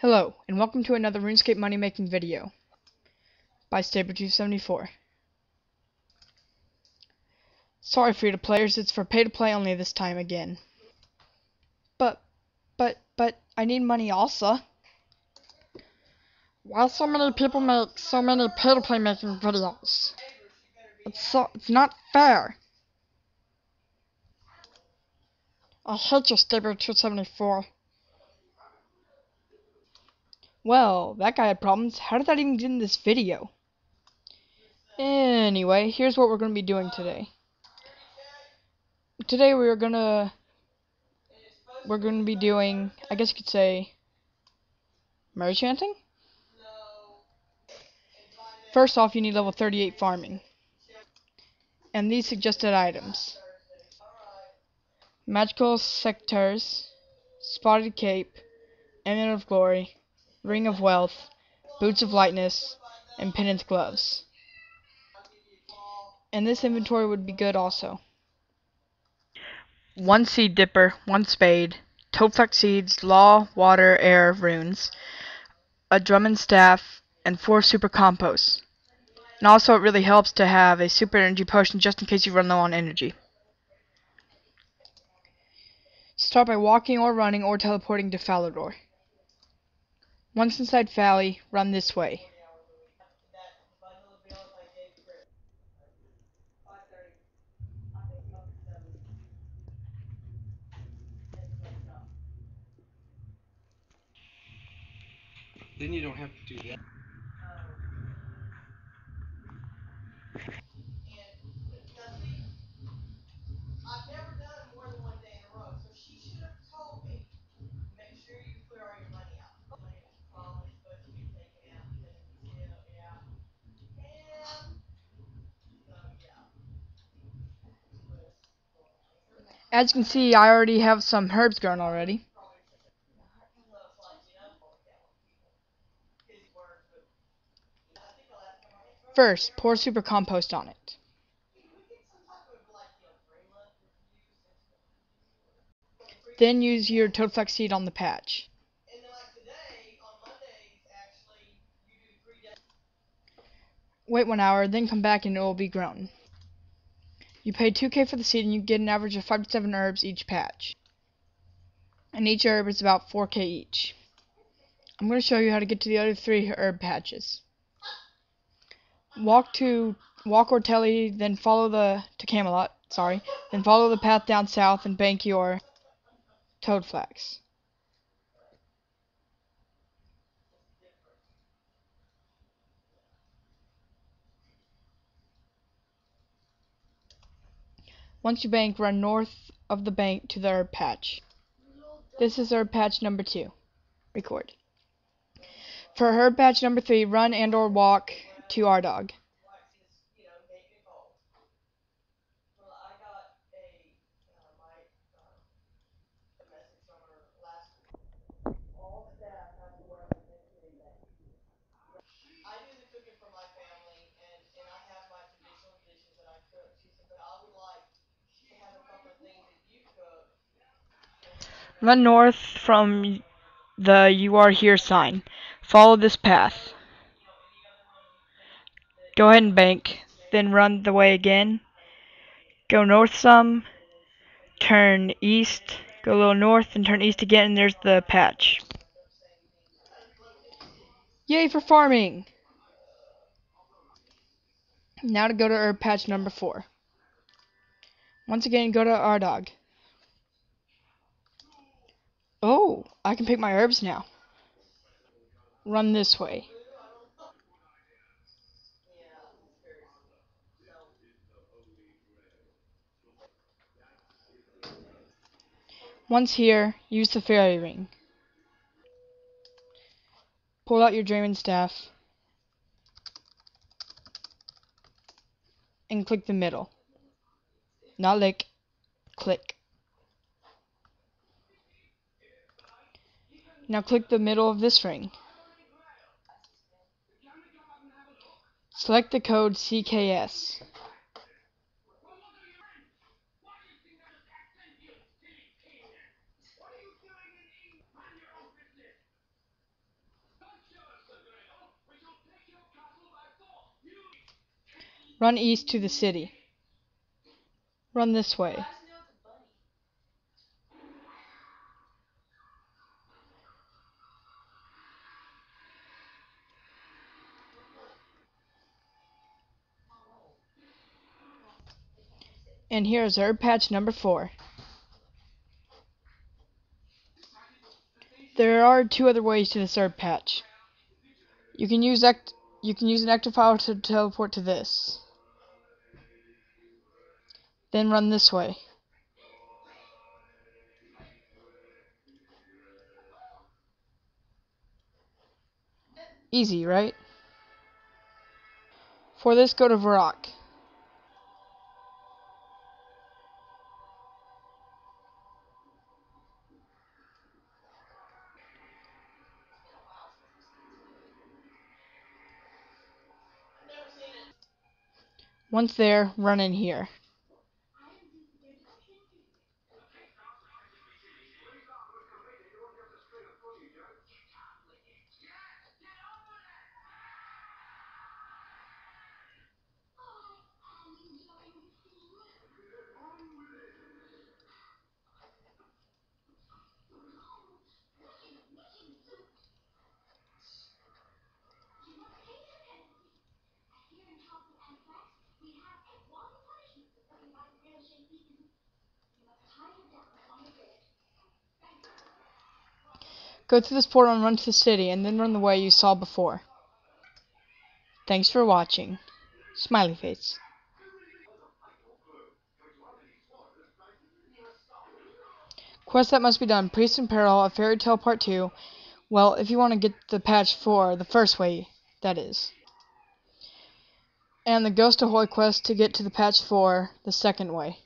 Hello, and welcome to another RuneScape money making video by Staber274. Sorry free to players, it's for pay to play only this time again. But, but, but, I need money also. Why so many people make so many pay to play making videos? It's so, it's not fair. I hate you, Staber274. Well, that guy had problems. How did that even get in this video? Anyway, here's what we're going to be doing today. Today we're going to we're going to be doing, I guess you could say, merchanting? First off, you need level 38 farming. And these suggested items. Magical Secateurs, Spotted Cape, Amulet of Glory, Ring of Wealth, Boots of Lightness, and Penance Gloves. And this inventory would be good also. One Seed Dibber, one Spade, Toadflax Seeds, Law, Water, Air, Runes, a Dramen Staff, and four Super Composts. And also it really helps to have a Super Energy Potion just in case you run low on energy. Start by walking or running or teleporting to Falador. Once inside Valley, run this way. Then you don't have to do that. I've never done more than one day in a row, so she should have told me, make sure you clear all your money out. Money was probably supposed to be taken out, because it's still, yeah. And, so, yeah. As you can see, I already have some herbs growing already. First, pour super compost on it. Then use your toadflax seed on the patch. Wait one hour, then come back and it will be grown. You pay 2k for the seed and you get an average of 5 to 7 herbs each patch. And each herb is about 4k each. I'm going to show you how to get to the other three herb patches. Walk to walk or telly, then follow the to Camelot, sorry, then follow the path down south and bank your toadflax. Once you bank, run north of the bank to the herb patch. This is herb patch number two. Record. For herb patch number three, run and or walk to Ardougne. you know, make it cold. Well, I got a, uh, my, um, a message from her last week. All staff have to wear a Thanksgiving day. I do the cooking for my family and, and I have my traditional dishes that I cook. She said, but I would like to have a couple of things that you cook. Run north from the you are here sign. Follow this path. Go ahead and bank, then run the way again. Go north some, turn east, go a little north, and turn east again, and there's the patch. Yay for farming! Now to go to herb patch number four. Once again, go to Ardougne. Oh, I can pick my herbs now. Run this way. Once here, use the fairy ring. Pull out your Dramen staff and click the middle. Not lick, click. Now click the middle of this ring. Select the code CKS. Run east to the city. Run this way. And here is herb patch number four. There are two other ways to this herb patch. You can use ect you can use an to teleport to this. Then run this way. Easy, right? For this, go to Varrock. Once there, run in here. Go through this portal and run to the city, and then run the way you saw before. Thanks for watching. Smiley face. Quest that must be done. Priest in Peril, A Fairy Tale Part 2. Well, if you want to get the patch for the first way, that is. And the Ghost Ahoy quest to get to the patch 4, the second way.